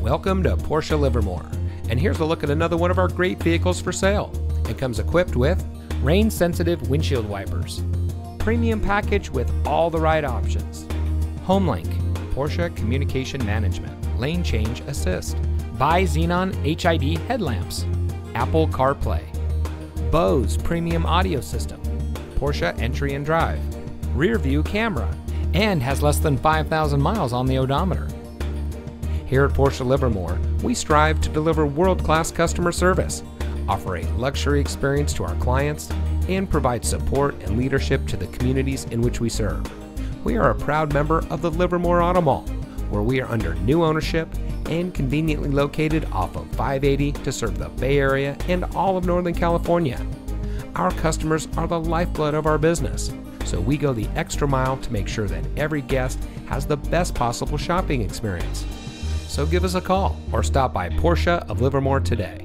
Welcome to Porsche Livermore, and here's a look at another one of our great vehicles for sale. It comes equipped with rain sensitive windshield wipers, premium package with all the right options, HomeLink, Porsche Communication Management, Lane Change Assist, Bi Xenon HID headlamps, Apple CarPlay, Bose Premium Audio System, Porsche Entry and Drive, rear view camera, and has less than 5,000 miles on the odometer. Here at Porsche Livermore, we strive to deliver world class customer service, offer a luxury experience to our clients, and provide support and leadership to the communities in which we serve. We are a proud member of the Livermore Auto Mall, where we are under new ownership and conveniently located off of 580 to serve the Bay Area and all of Northern California. Our customers are the lifeblood of our business, so we go the extra mile to make sure that every guest has the best possible shopping experience. So give us a call or stop by Porsche of Livermore today.